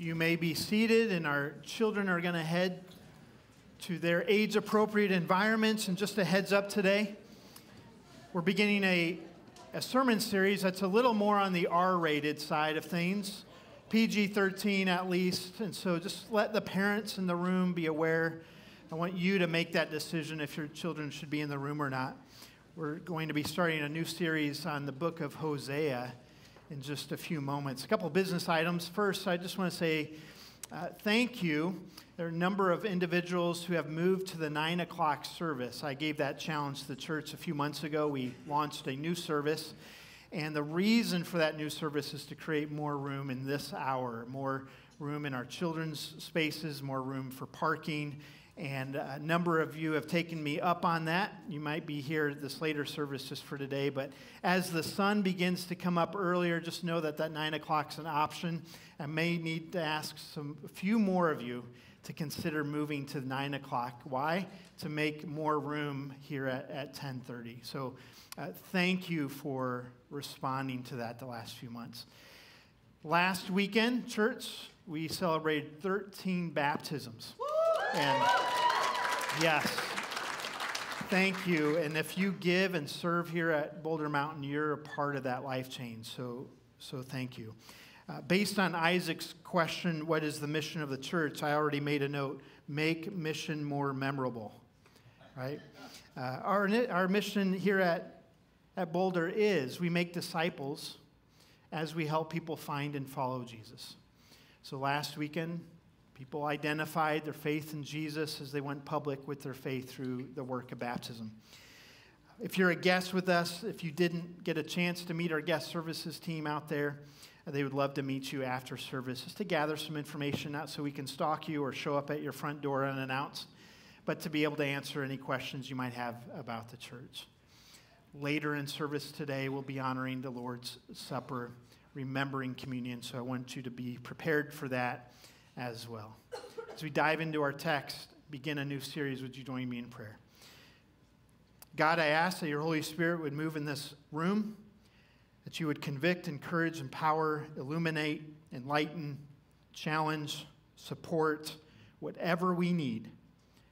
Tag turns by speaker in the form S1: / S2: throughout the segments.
S1: You may be seated, and our children are going to head to their age appropriate environments. And just a heads up today, we're beginning a, a sermon series that's a little more on the R rated side of things, PG 13 at least. And so just let the parents in the room be aware. I want you to make that decision if your children should be in the room or not. We're going to be starting a new series on the book of Hosea in just a few moments. A couple business items. First, I just want to say uh, thank you. There are a number of individuals who have moved to the 9 o'clock service. I gave that challenge to the church a few months ago. We launched a new service. And the reason for that new service is to create more room in this hour, more room in our children's spaces, more room for parking, and a number of you have taken me up on that. You might be here this later service just for today. But as the sun begins to come up earlier, just know that that 9 o'clock is an option. I may need to ask some, a few more of you to consider moving to 9 o'clock. Why? To make more room here at, at 1030. So uh, thank you for responding to that the last few months. Last weekend, church, we celebrated 13 baptisms. And yes, thank you. And if you give and serve here at Boulder Mountain, you're a part of that life change. So, so thank you. Uh, based on Isaac's question, what is the mission of the church? I already made a note make mission more memorable, right? Uh, our, our mission here at, at Boulder is we make disciples as we help people find and follow Jesus. So last weekend, People identified their faith in Jesus as they went public with their faith through the work of baptism. If you're a guest with us, if you didn't get a chance to meet our guest services team out there, uh, they would love to meet you after service just to gather some information, not so we can stalk you or show up at your front door unannounced, but to be able to answer any questions you might have about the church. Later in service today, we'll be honoring the Lord's Supper, remembering communion, so I want you to be prepared for that as well. As we dive into our text, begin a new series, would you join me in prayer? God, I ask that your Holy Spirit would move in this room, that you would convict, encourage, empower, illuminate, enlighten, challenge, support, whatever we need.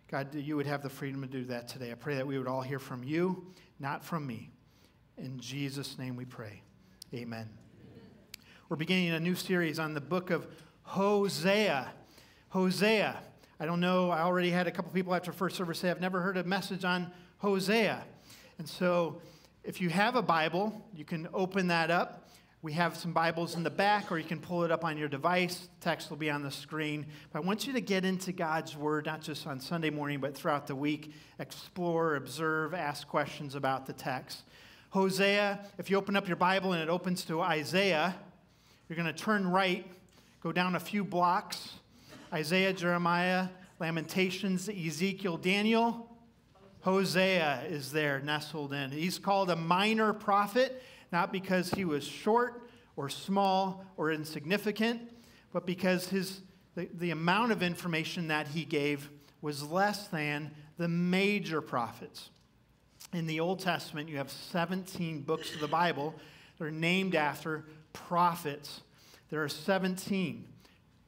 S1: God, you would have the freedom to do that today. I pray that we would all hear from you, not from me. In Jesus' name we pray. Amen. We're beginning a new series on the book of Hosea. Hosea. I don't know, I already had a couple people after first service say, I've never heard a message on Hosea. And so if you have a Bible, you can open that up. We have some Bibles in the back, or you can pull it up on your device. Text will be on the screen. But I want you to get into God's Word, not just on Sunday morning, but throughout the week. Explore, observe, ask questions about the text. Hosea, if you open up your Bible and it opens to Isaiah, you're going to turn right Go down a few blocks Isaiah, Jeremiah, Lamentations, Ezekiel, Daniel. Hosea is there nestled in. He's called a minor prophet, not because he was short or small or insignificant, but because his, the, the amount of information that he gave was less than the major prophets. In the Old Testament, you have 17 books of the Bible that are named after prophets. There are 17.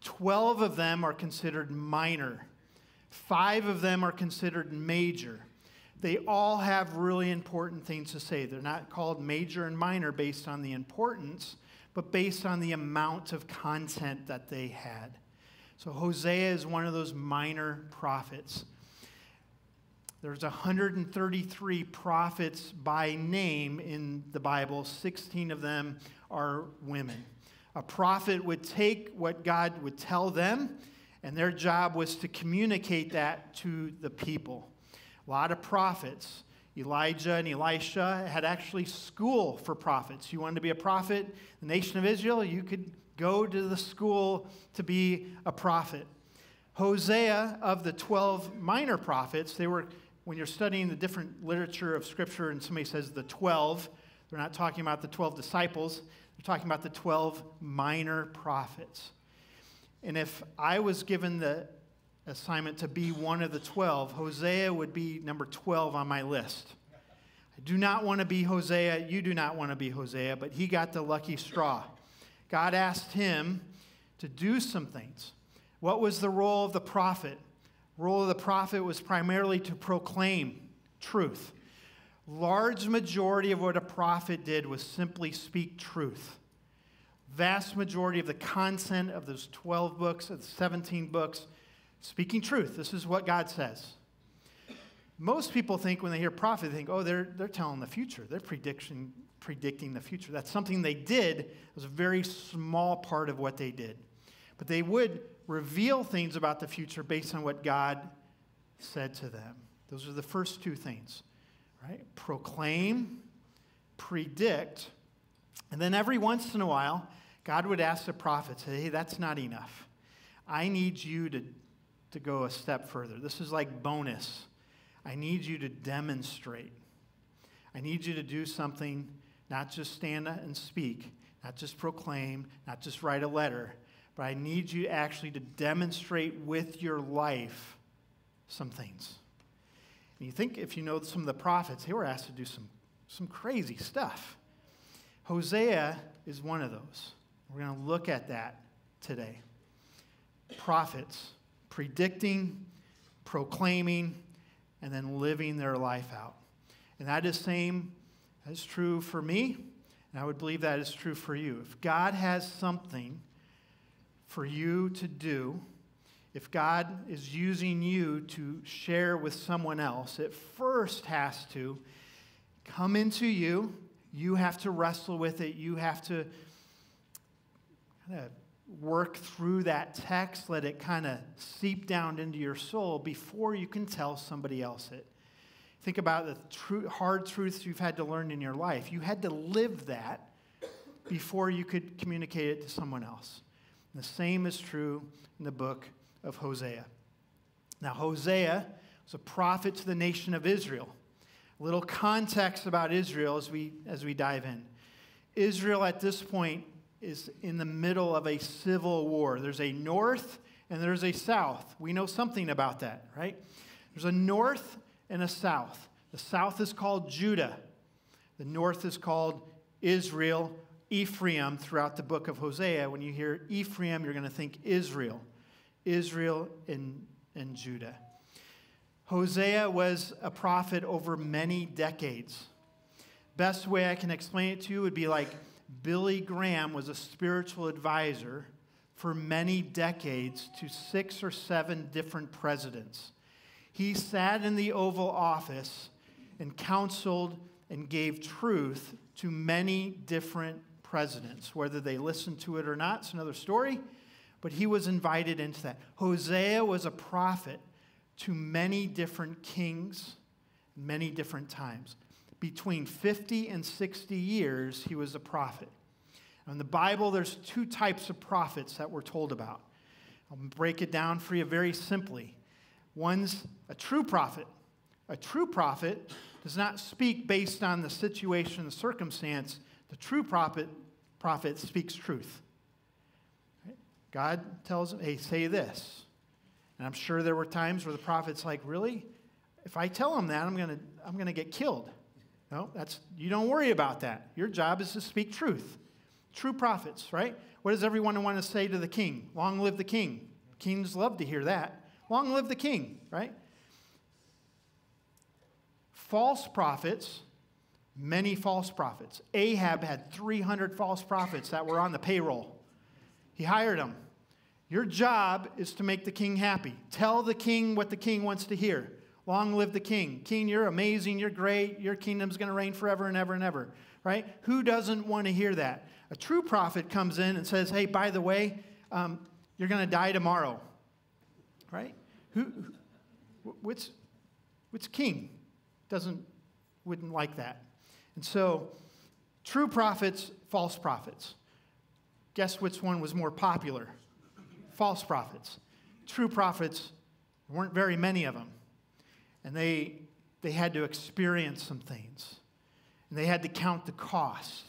S1: 12 of them are considered minor, five of them are considered major. They all have really important things to say. They're not called major and minor based on the importance, but based on the amount of content that they had. So Hosea is one of those minor prophets. There's 133 prophets by name in the Bible, 16 of them are women. A prophet would take what God would tell them, and their job was to communicate that to the people. A lot of prophets, Elijah and Elisha, had actually school for prophets. You wanted to be a prophet, the nation of Israel, you could go to the school to be a prophet. Hosea, of the 12 minor prophets, they were, when you're studying the different literature of Scripture and somebody says the 12, they're not talking about the 12 disciples. We're talking about the 12 minor prophets. And if I was given the assignment to be one of the 12, Hosea would be number 12 on my list. I do not want to be Hosea. You do not want to be Hosea, but he got the lucky straw. God asked him to do some things. What was the role of the prophet? Role of the prophet was primarily to proclaim truth. Large majority of what a prophet did was simply speak truth. Vast majority of the content of those 12 books, of the 17 books, speaking truth. This is what God says. Most people think when they hear prophet, they think, oh, they're, they're telling the future. They're prediction, predicting the future. That's something they did. It was a very small part of what they did. But they would reveal things about the future based on what God said to them. Those are the first two things, right? Proclaim, predict, and then every once in a while, God would ask the prophet, say, hey, that's not enough. I need you to, to go a step further. This is like bonus. I need you to demonstrate. I need you to do something, not just stand and speak, not just proclaim, not just write a letter, but I need you actually to demonstrate with your life some things. And you think if you know some of the prophets, they were asked to do some, some crazy stuff. Hosea is one of those. We're going to look at that today. Prophets predicting, proclaiming, and then living their life out. And that is same that is true for me, and I would believe that is true for you. If God has something for you to do, if God is using you to share with someone else, it first has to come into you. You have to wrestle with it. You have to kind of work through that text, let it kind of seep down into your soul before you can tell somebody else it. Think about the hard truths you've had to learn in your life. You had to live that before you could communicate it to someone else. And the same is true in the book of Hosea. Now, Hosea was a prophet to the nation of Israel. A little context about Israel as we, as we dive in. Israel at this point is in the middle of a civil war. There's a north and there's a south. We know something about that, right? There's a north and a south. The south is called Judah, the north is called Israel, Ephraim throughout the book of Hosea. When you hear Ephraim, you're going to think Israel. Israel and, and Judah. Hosea was a prophet over many decades. Best way I can explain it to you would be like Billy Graham was a spiritual advisor for many decades to six or seven different presidents. He sat in the Oval Office and counseled and gave truth to many different presidents. Whether they listened to it or not, it's another story but he was invited into that. Hosea was a prophet to many different kings, many different times. Between 50 and 60 years, he was a prophet. In the Bible, there's two types of prophets that we're told about. I'll break it down for you very simply. One's a true prophet. A true prophet does not speak based on the situation, the circumstance. The true prophet, prophet speaks truth. God tells him, hey, say this. And I'm sure there were times where the prophet's like, really? If I tell him that, I'm going to I'm going to get killed. No, that's, you don't worry about that. Your job is to speak truth. True prophets, right? What does everyone want to say to the king? Long live the king. Kings love to hear that. Long live the king, right? False prophets, many false prophets. Ahab had 300 false prophets that were on the payroll. He hired them. Your job is to make the king happy. Tell the king what the king wants to hear. Long live the king. King, you're amazing. You're great. Your kingdom's going to reign forever and ever and ever. Right? Who doesn't want to hear that? A true prophet comes in and says, hey, by the way, um, you're going to die tomorrow. Right? Who, which, which king doesn't, wouldn't like that? And so, true prophets, false prophets. Guess which one was more popular? False prophets. True prophets, there weren't very many of them. And they, they had to experience some things. And they had to count the cost.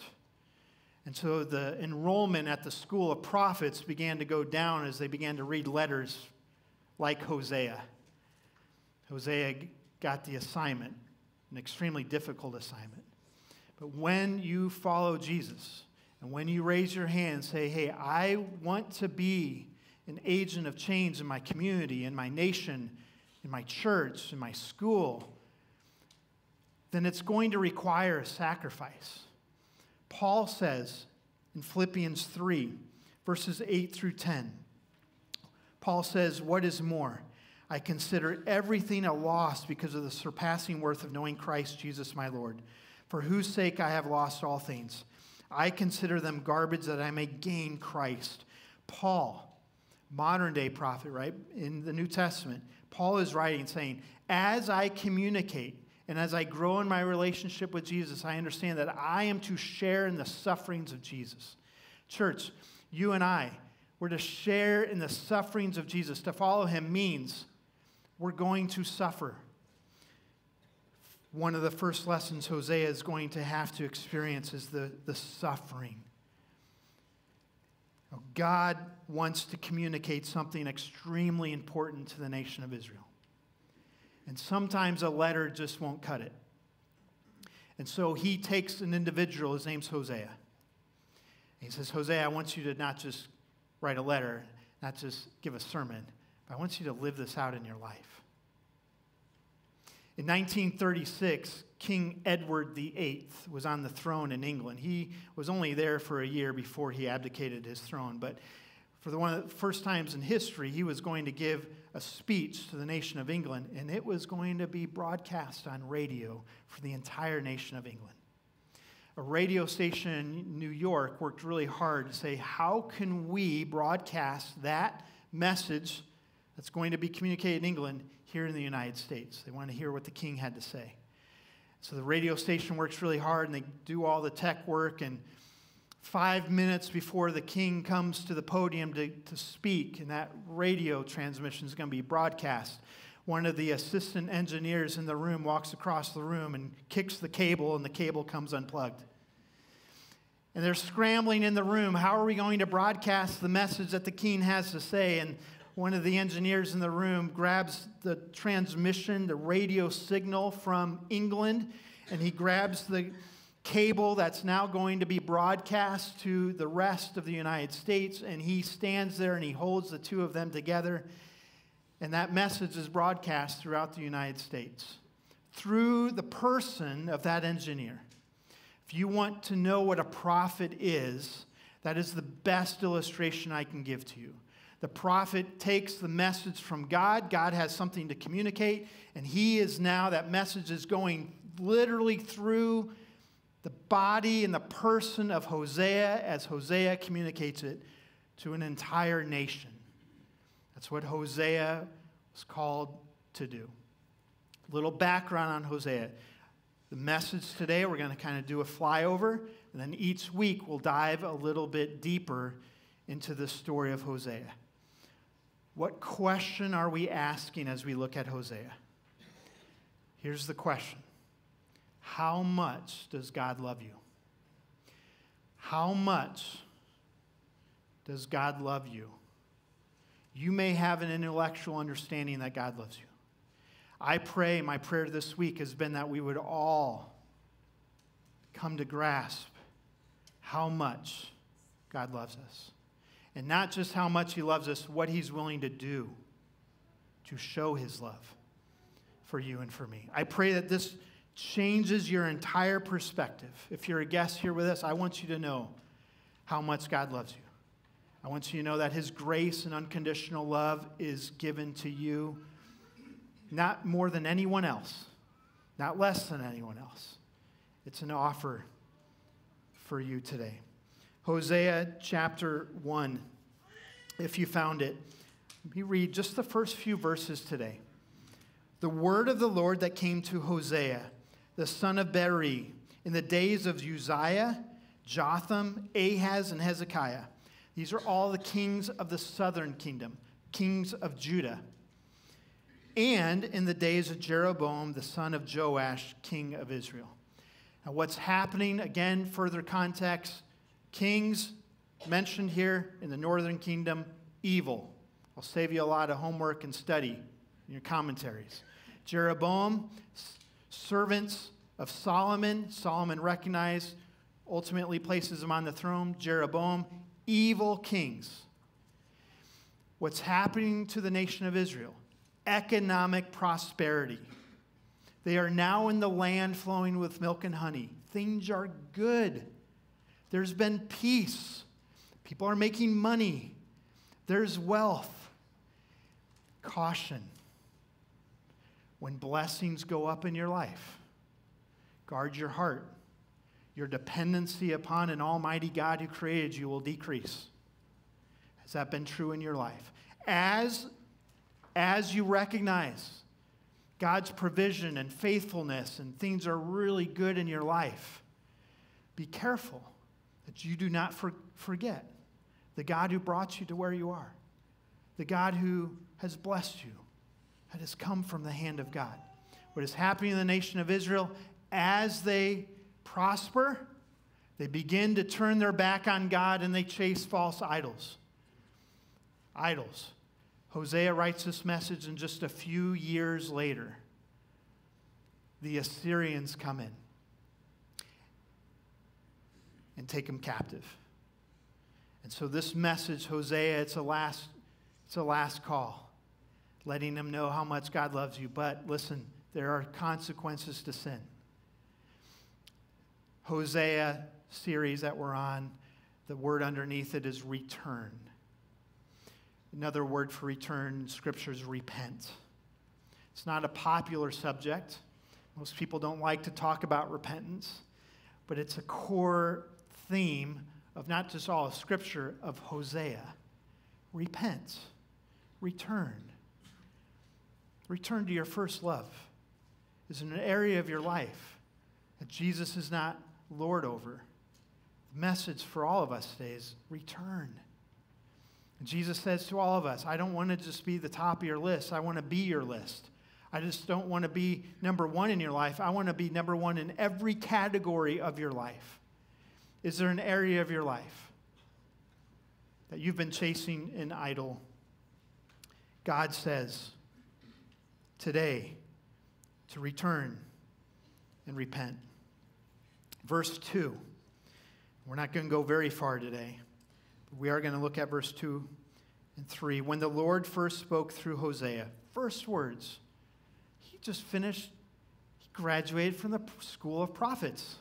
S1: And so the enrollment at the school of prophets began to go down as they began to read letters like Hosea. Hosea got the assignment, an extremely difficult assignment. But when you follow Jesus, And when you raise your hand, and say, Hey, I want to be an agent of change in my community, in my nation, in my church, in my school, then it's going to require a sacrifice. Paul says in Philippians 3, verses 8 through 10, Paul says, What is more? I consider everything a loss because of the surpassing worth of knowing Christ Jesus my Lord, for whose sake I have lost all things. I consider them garbage that I may gain Christ. Paul, modern day prophet, right, in the New Testament, Paul is writing saying, As I communicate and as I grow in my relationship with Jesus, I understand that I am to share in the sufferings of Jesus. Church, you and I, we're to share in the sufferings of Jesus. To follow him means we're going to suffer. One of the first lessons Hosea is going to have to experience is the, the suffering. God wants to communicate something extremely important to the nation of Israel. And sometimes a letter just won't cut it. And so he takes an individual, his name's Hosea. he says, Hosea, I want you to not just write a letter, not just give a sermon, but I want you to live this out in your life. In 1936, King Edward VIII was on the throne in England. He was only there for a year before he abdicated his throne, but for the one of the first times in history, he was going to give a speech to the nation of England, and it was going to be broadcast on radio for the entire nation of England. A radio station in New York worked really hard to say, how can we broadcast that message that's going to be communicated in England here in the United States. They want to hear what the king had to say. So the radio station works really hard and they do all the tech work. And five minutes before the king comes to the podium to, to speak, and that radio transmission is going to be broadcast, one of the assistant engineers in the room walks across the room and kicks the cable, and the cable comes unplugged. And they're scrambling in the room. How are we going to broadcast the message that the king has to say? And one of the engineers in the room grabs the transmission, the radio signal from England, and he grabs the cable that's now going to be broadcast to the rest of the United States, and he stands there and he holds the two of them together, and that message is broadcast throughout the United States through the person of that engineer. If you want to know what a prophet is, that is the best illustration I can give to you. The prophet takes the message from God. God has something to communicate, and he is now, that message is going literally through the body and the person of Hosea as Hosea communicates it to an entire nation. That's what Hosea was called to do. A little background on Hosea. The message today, we're going to kind of do a flyover, and then each week we'll dive a little bit deeper into the story of Hosea. What question are we asking as we look at Hosea? Here's the question How much does God love you? How much does God love you? You may have an intellectual understanding that God loves you. I pray, my prayer this week has been that we would all come to grasp how much God loves us. And not just how much He loves us, what He's willing to do to show His love for you and for me. I pray that this changes your entire perspective. If you're a guest here with us, I want you to know how much God loves you. I want you to know that His grace and unconditional love is given to you not more than anyone else, not less than anyone else. It's an offer for you today. Hosea chapter 1, if you found it. Let me read just the first few verses today. The word of the Lord that came to Hosea, the son of Beeri, in the days of Uzziah, Jotham, Ahaz, and Hezekiah. These are all the kings of the southern kingdom, kings of Judah. And in the days of Jeroboam, the son of Joash, king of Israel. Now, what's happening, again, further context, Kings mentioned here in the northern kingdom, evil. I'll save you a lot of homework and study in your commentaries. Jeroboam, servants of Solomon. Solomon recognized ultimately places him on the throne. Jeroboam, evil kings. What's happening to the nation of Israel? Economic prosperity. They are now in the land flowing with milk and honey. Things are good. There's been peace. People are making money. There's wealth. Caution. When blessings go up in your life, guard your heart. Your dependency upon an almighty God who created you will decrease. Has that been true in your life? As, as you recognize God's provision and faithfulness and things are really good in your life, be careful that you do not for, forget the God who brought you to where you are, the God who has blessed you, that has come from the hand of God. What is happening in the nation of Israel as they prosper, they begin to turn their back on God and they chase false idols. Idols. Hosea writes this message, and just a few years later, the Assyrians come in and take them captive. And so this message, Hosea, it's a last, it's a last call, letting them know how much God loves you. But listen, there are consequences to sin. Hosea series that we're on, the word underneath it is return. Another word for return in Scripture is repent. It's not a popular subject. Most people don't like to talk about repentance, but it's a core theme of not just all of Scripture, of Hosea. Repent, return. Return to your first love. Is an area of your life that Jesus is not Lord over. The message for all of us today is return. And Jesus says to all of us, I don't want to just be the top of your list, I want to be your list. I just don't want to be number one in your life. I want to be number one in every category of your life. Is there an area of your life that you've been chasing an idol? God says today to return and repent. Verse 2. We're not going to go very far today. But We are going to look at verse 2 and 3. When the Lord first spoke through Hosea, first words, he just finished, he graduated from the school of prophets.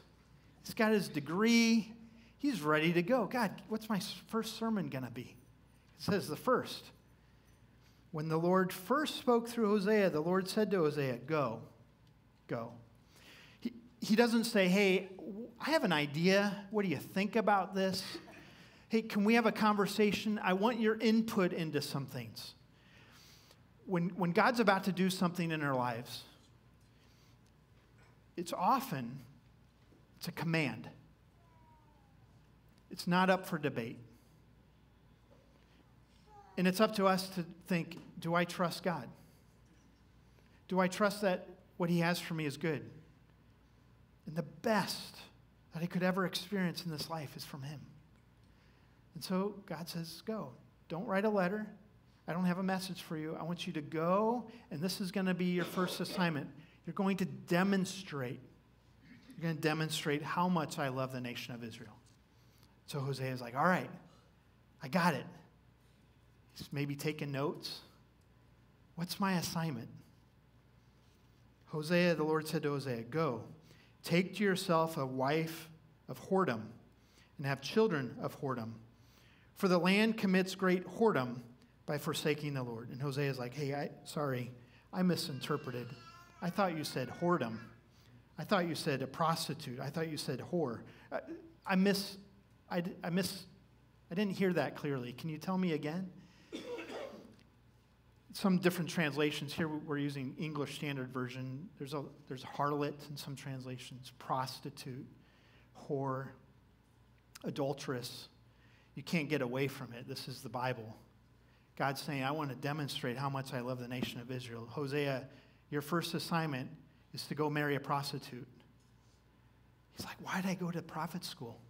S1: He's got his degree, he's ready to go. God, what's my first sermon going to be? It says the first. When the Lord first spoke through Hosea, the Lord said to Hosea, Go, go. He, he doesn't say, Hey, I have an idea. What do you think about this? Hey, can we have a conversation? I want your input into some things. When, when God's about to do something in our lives, it's often it's a command. It's not up for debate. And it's up to us to think, do I trust God? Do I trust that what he has for me is good? And the best that I could ever experience in this life is from him. And so God says, Go. Don't write a letter. I don't have a message for you. I want you to go, and this is going to be your first assignment. You're going to demonstrate. You're going to demonstrate how much I love the nation of Israel. So Hosea is like, All right, I got it. He's maybe taking notes. What's my assignment? Hosea, the Lord said to Hosea, Go, take to yourself a wife of whoredom and have children of whoredom for the land commits great whoredom by forsaking the Lord. And Hosea is like, hey, I, sorry, I misinterpreted. I thought you said whoredom. I thought you said a prostitute. I thought you said whore. I, I miss, I, I miss, I didn't hear that clearly. Can you tell me again? Some different translations here, we're using English Standard Version. There's a there's harlot in some translations, prostitute, whore, adulteress. You can't get away from it. This is the Bible. God's saying, I want to demonstrate how much I love the nation of Israel. Hosea, your first assignment is to go marry a prostitute. He's like, Why did I go to prophet school?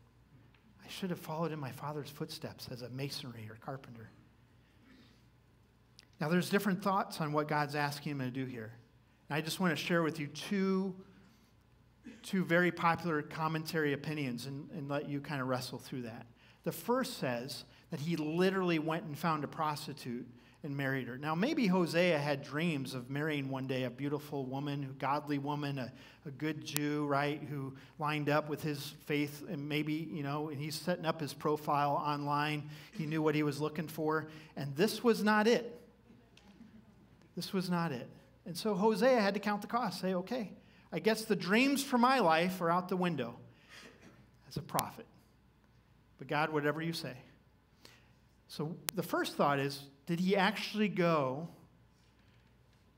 S1: I should have followed in my father's footsteps as a masonry or carpenter. Now, there's different thoughts on what God's asking him to do here. And I just want to share with you two two very popular commentary opinions and, and let you kind of wrestle through that. The first says that he literally went and found a prostitute and married her. Now, maybe Hosea had dreams of marrying one day a beautiful woman, a godly woman, a, a good Jew, right, who lined up with his faith, and maybe, you know, and he's setting up his profile online. He knew what he was looking for, and this was not it. This was not it. And so Hosea had to count the cost, say, okay, I guess the dreams for my life are out the window as a prophet. But God, whatever you say. So the first thought is did he actually go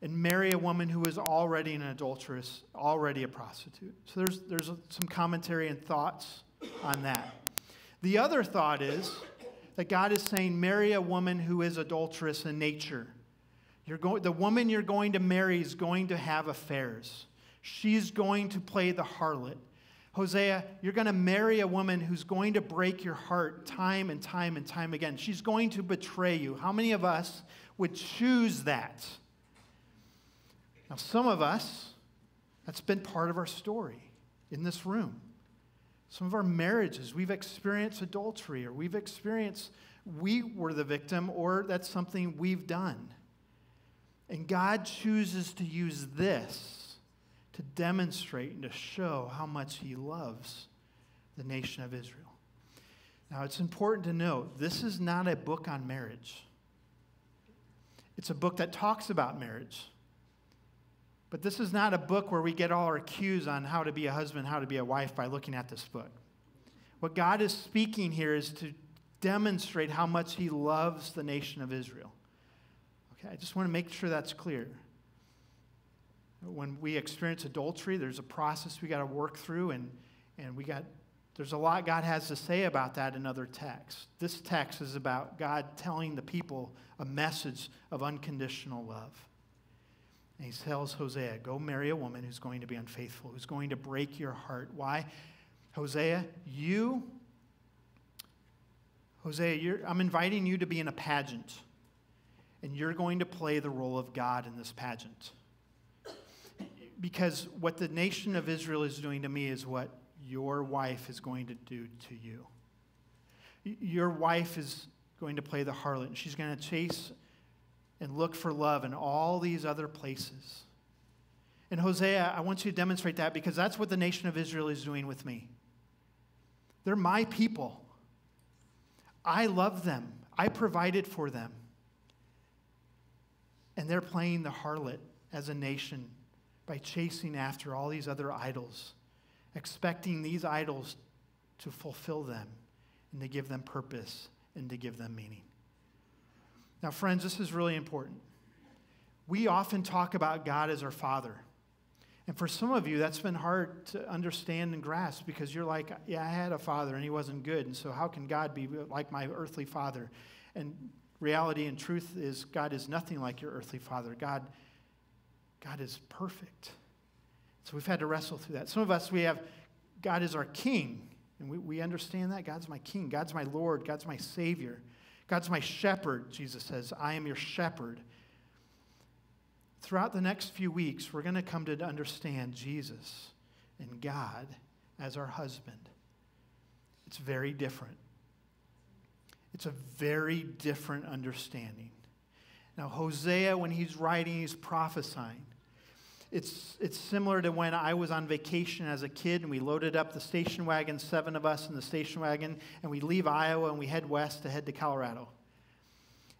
S1: and marry a woman who was already an adulteress, already a prostitute? So there's, there's some commentary and thoughts on that. The other thought is that God is saying, marry a woman who is adulterous in nature. You're going, the woman you're going to marry is going to have affairs. She's going to play the harlot. Hosea, you're going to marry a woman who's going to break your heart time and time and time again. She's going to betray you. How many of us would choose that? Now, some of us, that's been part of our story in this room. Some of our marriages, we've experienced adultery or we've experienced we were the victim or that's something we've done. And God chooses to use this to demonstrate and to show how much he loves the nation of Israel. Now, it's important to note this is not a book on marriage. It's a book that talks about marriage. But this is not a book where we get all our cues on how to be a husband, how to be a wife by looking at this book. What God is speaking here is to demonstrate how much He loves the nation of Israel. Okay, I just want to make sure that's clear. When we experience adultery, there's a process we got to work through, and, and we got there's a lot God has to say about that in other texts. This text is about God telling the people a message of unconditional love. And he tells Hosea, Go marry a woman who's going to be unfaithful, who's going to break your heart. Why? Hosea, you, Hosea, I'm inviting you to be in a pageant, and you're going to play the role of God in this pageant because what the nation of Israel is doing to me is what your wife is going to do to you. Your wife is going to play the harlot, and she's going to chase and look for love in all these other places. And Hosea, I want you to demonstrate that because that's what the nation of Israel is doing with me. They're my people. I love them, I provided for them. And they're playing the harlot as a nation by chasing after all these other idols, expecting these idols to fulfill them and to give them purpose and to give them meaning. Now, friends, this is really important. We often talk about God as our Father. And for some of you, that's been hard to understand and grasp because you're like, yeah, I had a father and he wasn't good. And so, how can God be like my earthly father? And reality and truth is, God is nothing like your earthly father. God God is perfect. So we've had to wrestle through that. Some of us, we have God is our king, and we, we understand that. God's my king. God's my Lord. God's my Savior. God's my shepherd, Jesus says. I am your shepherd. Throughout the next few weeks, we're going to come to understand Jesus and God as our husband. It's very different. It's a very different understanding. Now, Hosea, when he's writing, he's prophesying. It's, it's similar to when I was on vacation as a kid and we loaded up the station wagon, seven of us in the station wagon, and we leave Iowa and we head west to head to Colorado.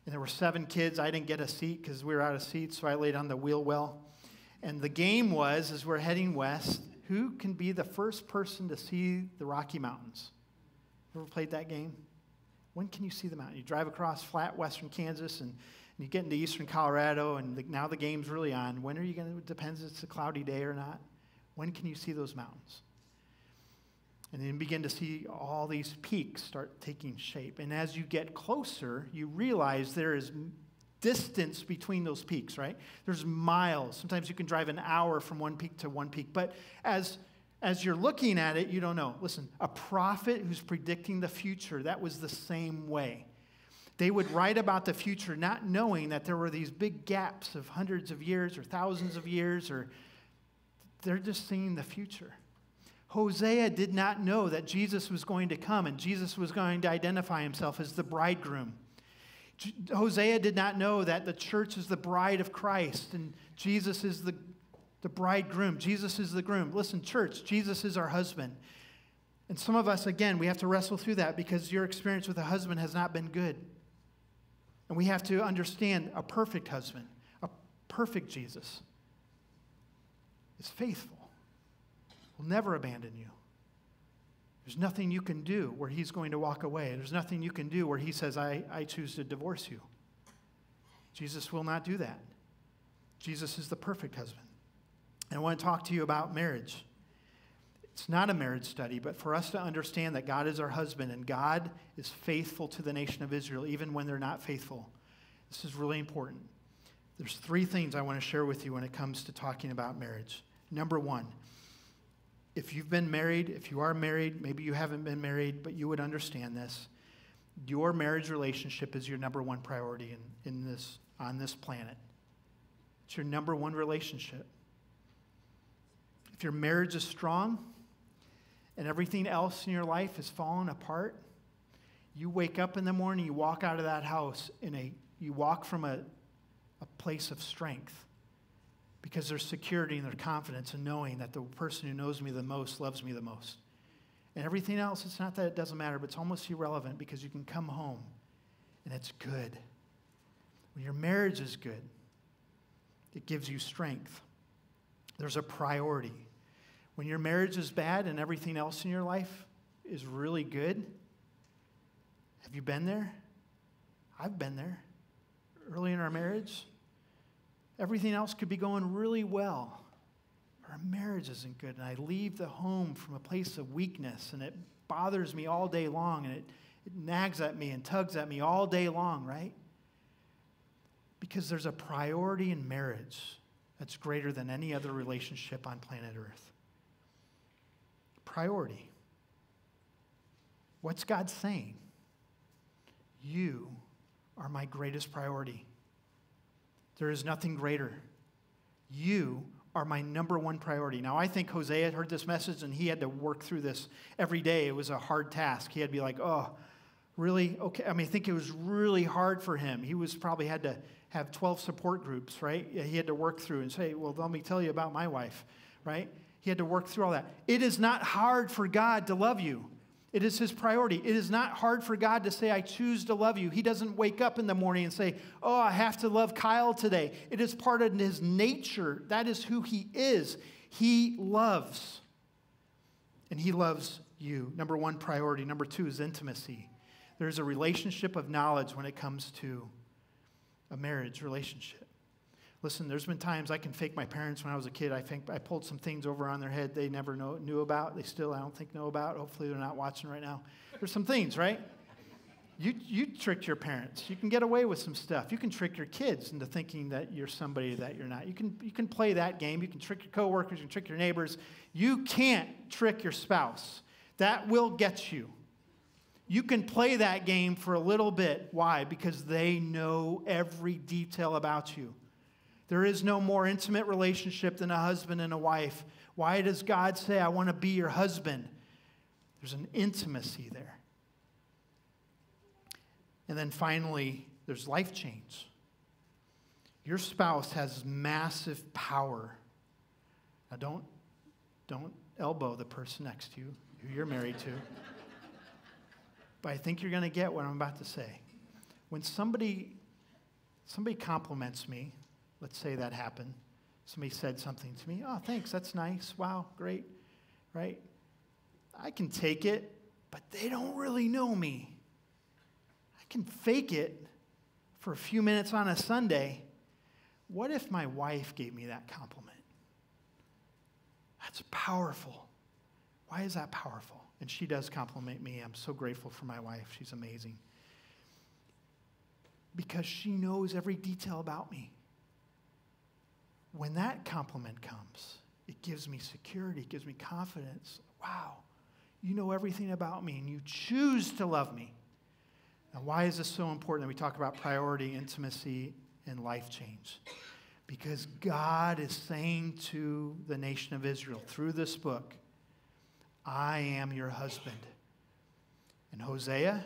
S1: And there were seven kids. I didn't get a seat because we were out of seats, so I laid on the wheel well. And the game was, as we're heading west, who can be the first person to see the Rocky Mountains? Ever played that game? When can you see the mountain? You drive across flat western Kansas and you get into eastern Colorado, and the, now the game's really on. When are you going to, depends if it's a cloudy day or not. When can you see those mountains? And then begin to see all these peaks start taking shape. And as you get closer, you realize there is distance between those peaks, right? There's miles. Sometimes you can drive an hour from one peak to one peak. But as as you're looking at it, you don't know. Listen, a prophet who's predicting the future, that was the same way. They would write about the future not knowing that there were these big gaps of hundreds of years or thousands of years, or they're just seeing the future. Hosea did not know that Jesus was going to come and Jesus was going to identify himself as the bridegroom. Hosea did not know that the church is the bride of Christ and Jesus is the, the bridegroom. Jesus is the groom. Listen, church, Jesus is our husband. And some of us, again, we have to wrestle through that because your experience with a husband has not been good. And we have to understand a perfect husband, a perfect Jesus, is faithful, will never abandon you. There's nothing you can do where he's going to walk away. There's nothing you can do where he says, I, I choose to divorce you. Jesus will not do that. Jesus is the perfect husband. And I want to talk to you about marriage. It's not a marriage study, but for us to understand that God is our husband and God is faithful to the nation of Israel, even when they're not faithful. This is really important. There's three things I want to share with you when it comes to talking about marriage. Number one, if you've been married, if you are married, maybe you haven't been married, but you would understand this. Your marriage relationship is your number one priority in, in this, on this planet. It's your number one relationship. If your marriage is strong, and everything else in your life is falling apart, you wake up in the morning, you walk out of that house in a, you walk from a, a place of strength because there's security and there's confidence in knowing that the person who knows me the most loves me the most. And everything else, it's not that it doesn't matter, but it's almost irrelevant because you can come home and it's good. When your marriage is good, it gives you strength. There's a priority. When your marriage is bad and everything else in your life is really good, have you been there? I've been there. Early in our marriage, everything else could be going really well. Our marriage isn't good, and I leave the home from a place of weakness, and it bothers me all day long, and it, it nags at me and tugs at me all day long, right? Because there's a priority in marriage that's greater than any other relationship on planet Earth priority. What's God saying? You are my greatest priority. There is nothing greater. You are my number one priority. Now, I think Hosea heard this message and he had to work through this every day. It was a hard task. He had to be like, oh, really? Okay. I mean, I think it was really hard for him. He was probably had to have 12 support groups, right? He had to work through and say, well, let me tell you about my wife, right? He had to work through all that. It is not hard for God to love you. It is his priority. It is not hard for God to say, I choose to love you. He doesn't wake up in the morning and say, Oh, I have to love Kyle today. It is part of his nature. That is who he is. He loves. And he loves you. Number one, priority. Number two is intimacy. There's a relationship of knowledge when it comes to a marriage relationship. Listen, there's been times I can fake my parents when I was a kid. I think I pulled some things over on their head they never know, knew about. They still, I don't think, know about. Hopefully, they're not watching right now. There's some things, right? You, you tricked your parents. You can get away with some stuff. You can trick your kids into thinking that you're somebody that you're not. You can, you can play that game. You can trick your coworkers. You can trick your neighbors. You can't trick your spouse. That will get you. You can play that game for a little bit. Why? Because they know every detail about you. There is no more intimate relationship than a husband and a wife. Why does God say, I want to be your husband? There's an intimacy there. And then finally, there's life change. Your spouse has massive power. Now, don't, don't elbow the person next to you who you're married to. but I think you're going to get what I'm about to say. When somebody, somebody compliments me, Let's say that happened. Somebody said something to me. Oh, thanks. That's nice. Wow, great. Right? I can take it, but they don't really know me. I can fake it for a few minutes on a Sunday. What if my wife gave me that compliment? That's powerful. Why is that powerful? And she does compliment me. I'm so grateful for my wife. She's amazing. Because she knows every detail about me when that compliment comes, it gives me security, it gives me confidence. Wow, you know everything about me and you choose to love me. Now, why is this so important that we talk about priority, intimacy, and life change? Because God is saying to the nation of Israel through this book, I am your husband. And Hosea,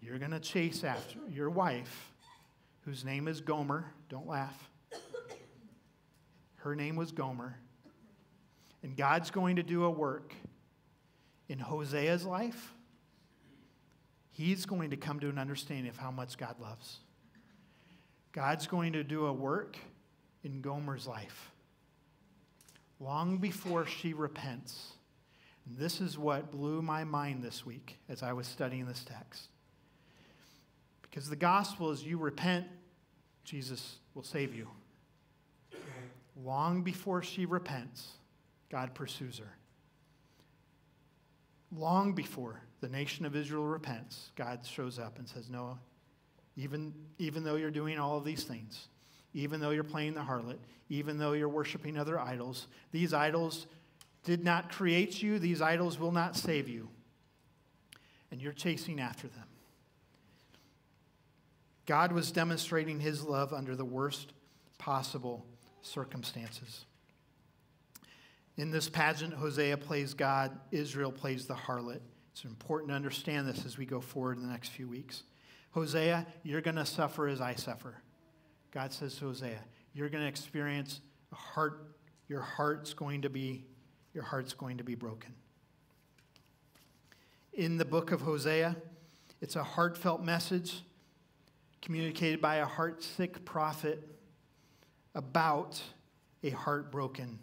S1: you're going to chase after your wife, whose name is Gomer. Don't laugh. Her name was Gomer. And God's going to do a work in Hosea's life. He's going to come to an understanding of how much God loves. God's going to do a work in Gomer's life long before she repents. And this is what blew my mind this week as I was studying this text. Because the gospel is you repent, Jesus will save you. Long before she repents, God pursues her. Long before the nation of Israel repents, God shows up and says, No, even, even though you're doing all of these things, even though you're playing the harlot, even though you're worshiping other idols, these idols did not create you, these idols will not save you. And you're chasing after them. God was demonstrating his love under the worst possible circumstances. In this pageant, Hosea plays God, Israel plays the harlot. It's important to understand this as we go forward in the next few weeks. Hosea, you're going to suffer as I suffer. God says to Hosea, you're going to experience a heart, your heart's going to be, your heart's going to be broken. In the book of Hosea, it's a heartfelt message communicated by a heart-sick prophet about a heartbroken,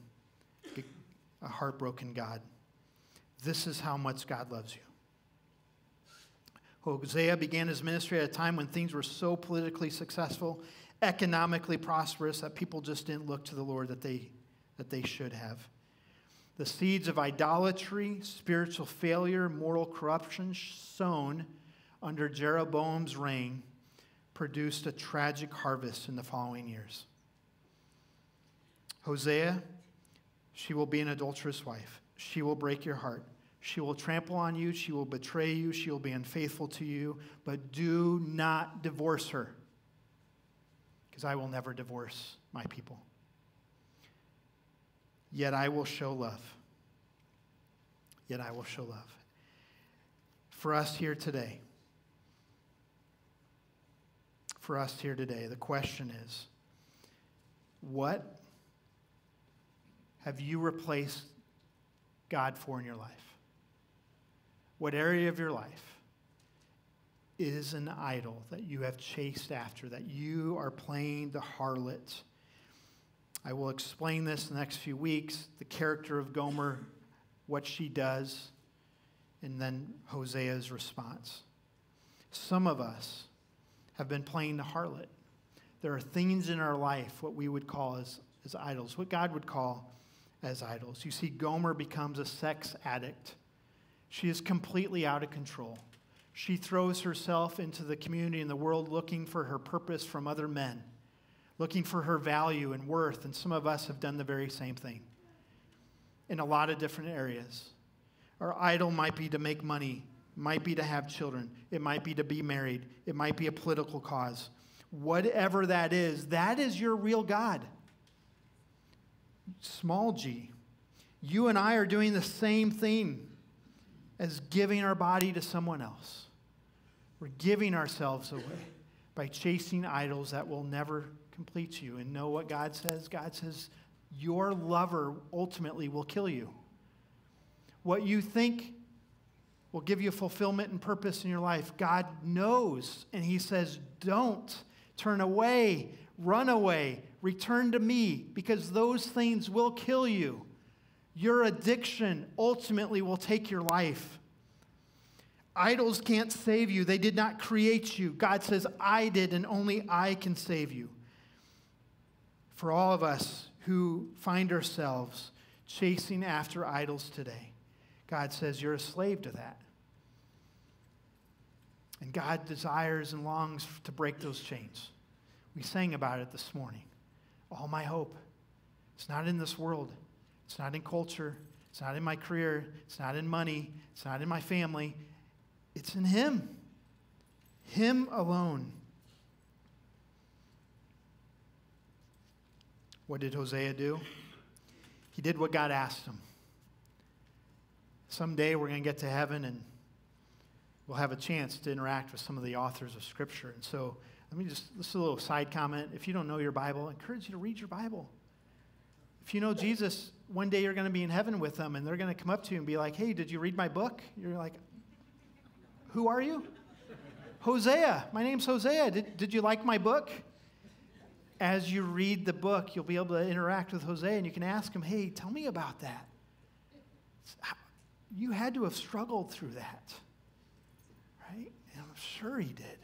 S1: a heartbroken God. This is how much God loves you. Hosea began his ministry at a time when things were so politically successful, economically prosperous, that people just didn't look to the Lord that they, that they should have. The seeds of idolatry, spiritual failure, moral corruption sown under Jeroboam's reign produced a tragic harvest in the following years. Hosea, she will be an adulterous wife. She will break your heart. She will trample on you. She will betray you. She will be unfaithful to you. But do not divorce her, because I will never divorce my people. Yet I will show love. Yet I will show love. For us here today, for us here today, the question is what have you replaced God for in your life? what area of your life is an idol that you have chased after, that you are playing the harlot. I will explain this in the next few weeks the character of Gomer, what she does, and then Hosea's response. Some of us have been playing the harlot. There are things in our life, what we would call as, as idols, what God would call as idols. You see, Gomer becomes a sex addict she is completely out of control. She throws herself into the community and the world looking for her purpose from other men, looking for her value and worth. And some of us have done the very same thing in a lot of different areas. Our idol might be to make money, might be to have children, it might be to be married, it might be a political cause. Whatever that is, that is your real God. Small g. You and I are doing the same thing as giving our body to someone else. We're giving ourselves away by chasing idols that will never complete you. And know what God says? God says, Your lover ultimately will kill you. What you think will give you fulfillment and purpose in your life, God knows. And He says, Don't turn away, run away, return to me, because those things will kill you. Your addiction ultimately will take your life. Idols can't save you. They did not create you. God says, I did, and only I can save you. For all of us who find ourselves chasing after idols today, God says, You're a slave to that. And God desires and longs to break those chains. We sang about it this morning. All my hope. It's not in this world, it's not in culture. It's not in my career. It's not in money. It's not in my family. It's in Him. Him alone. What did Hosea do? He did what God asked him. someday we're going to get to heaven and we'll have a chance to interact with some of the authors of Scripture. And so, let me just, this is a little side comment. If you don't know your Bible, I encourage you to read your Bible. If you know Jesus, one day you're going to be in heaven with them and they're going to come up to you and be like, hey, did you read my book? You're like, who are you? Hosea. My name's Hosea. Did, did you like my book? As you read the book, you'll be able to interact with Hosea and you can ask him, hey, tell me about that. You had to have struggled through that, right? And I'm sure he did.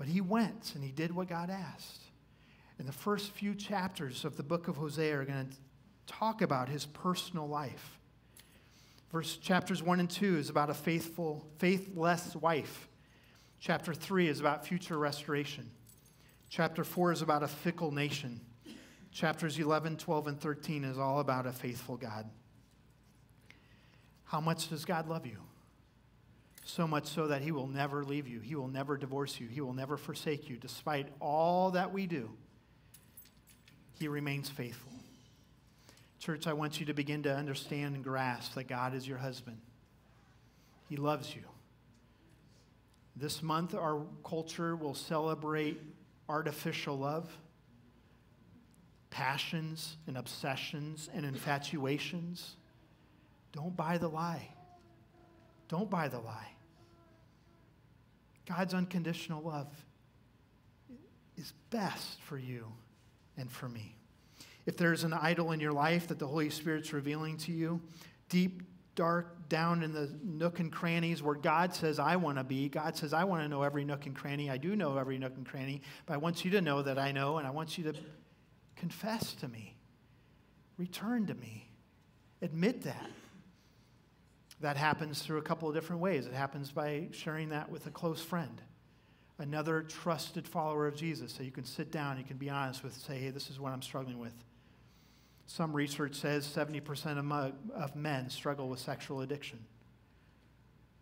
S1: But he went and he did what God asked. And the first few chapters of the book of Hosea are going to talk about his personal life. Verse chapters 1 and 2 is about a faithful, faithless wife. Chapter 3 is about future restoration. Chapter 4 is about a fickle nation. Chapters 11, 12, and 13 is all about a faithful God. How much does God love you? So much so that He will never leave you, He will never divorce you, He will never forsake you. Despite all that we do, He remains faithful. Church, I want you to begin to understand and grasp that God is your husband. He loves you. This month, our culture will celebrate artificial love, passions and obsessions and infatuations. Don't buy the lie. Don't buy the lie. God's unconditional love is best for you and for me. If there's an idol in your life that the Holy Spirit's revealing to you, deep, dark, down in the nook and crannies where God says, I want to be, God says, I want to know every nook and cranny. I do know every nook and cranny, but I want you to know that I know, and I want you to confess to me, return to me, admit that. That happens through a couple of different ways. It happens by sharing that with a close friend another trusted follower of Jesus so you can sit down, you can be honest with, say, hey, this is what I'm struggling with. Some research says 70% of, of men struggle with sexual addiction.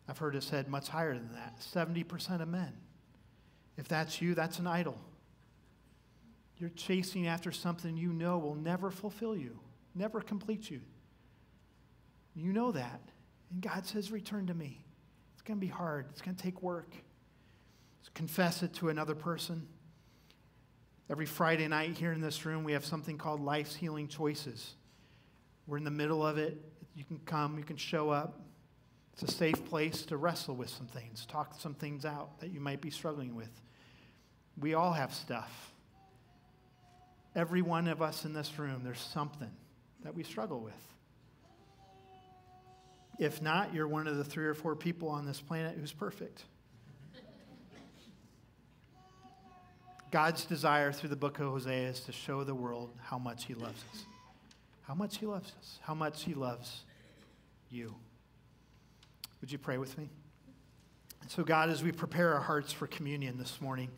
S1: I've heard it said much higher than that 70% of men. If that's you, that's an idol. You're chasing after something you know will never fulfill you, never complete you. You know that. And God says, Return to me. It's going to be hard, it's going to take work. Confess it to another person. Every Friday night here in this room, we have something called Life's Healing Choices. We're in the middle of it. You can come, you can show up. It's a safe place to wrestle with some things, talk some things out that you might be struggling with. We all have stuff. Every one of us in this room, there's something that we struggle with. If not, you're one of the three or four people on this planet who's perfect. God's desire through the book of Hosea is to show the world how much He loves us. How much He loves us. How much He loves you. Would you pray with me? So, God, as we prepare our hearts for communion this morning,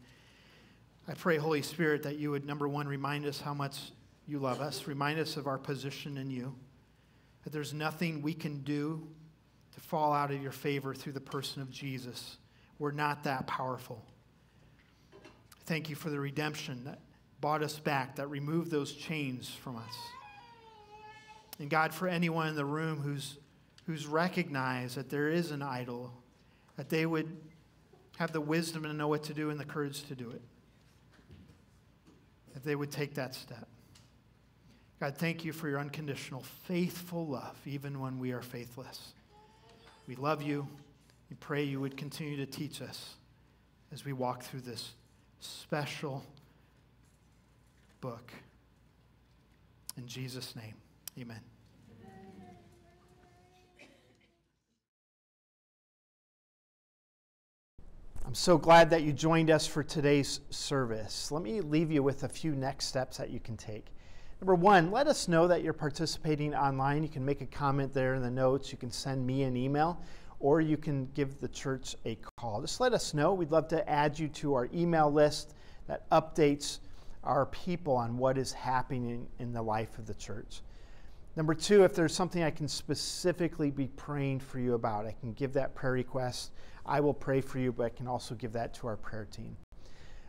S1: I pray, Holy Spirit, that you would, number one, remind us how much you love us, remind us of our position in you, that there's nothing we can do to fall out of your favor through the person of Jesus. We're not that powerful. Thank you for the redemption that bought us back, that removed those chains from us. And God, for anyone in the room who's, who's recognized that there is an idol, that they would have the wisdom to know what to do and the courage to do it. That they would take that step. God, thank you for your unconditional, faithful love, even when we are faithless. We love you. We pray you would continue to teach us as we walk through this special book. In Jesus' name, amen. I'm so glad that you joined us for today's service. Let me leave you with a few next steps that you can take. Number one, let us know that you're participating online. You can make a comment there in the notes. You can send me an email or you can give the church a call. Just let us know. We'd love to add you to our email list that updates our people on what is happening in the life of the church. Number two, if there's something I can specifically be praying for you about, I can give that prayer request. I will pray for you, but I can also give that to our prayer team.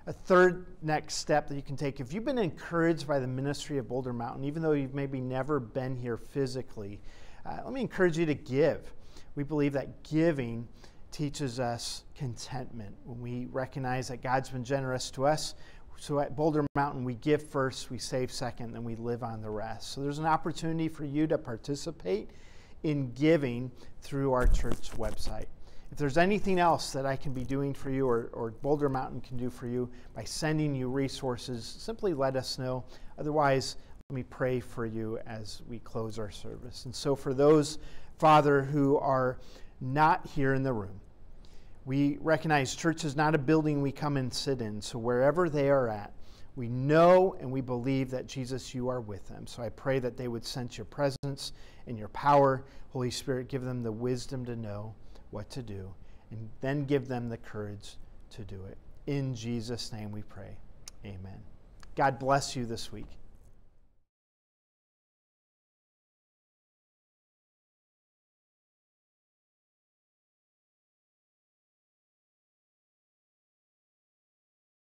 S1: A third next step that you can take if you've been encouraged by the ministry of Boulder Mountain, even though you've maybe never been here physically,
S2: uh, let me encourage you to give. We believe that giving teaches us contentment. When we recognize that God's been generous to us, so at Boulder Mountain, we give first, we save second, then we live on the rest. So there's an opportunity for you to participate in giving through our church website. If there's anything else that I can be doing for you or, or Boulder Mountain can do for you by sending you resources, simply let us know. Otherwise, let me pray for you as we close our service. And so, for those, Father, who are not here in the room, we recognize church is not a building we come and sit in. So wherever they are at, we know and we believe that Jesus, you are with them. So I pray that they would sense your presence and your power. Holy Spirit, give them the wisdom to know what to do, and then give them the courage to do it. In Jesus' name we pray. Amen. God bless you this week.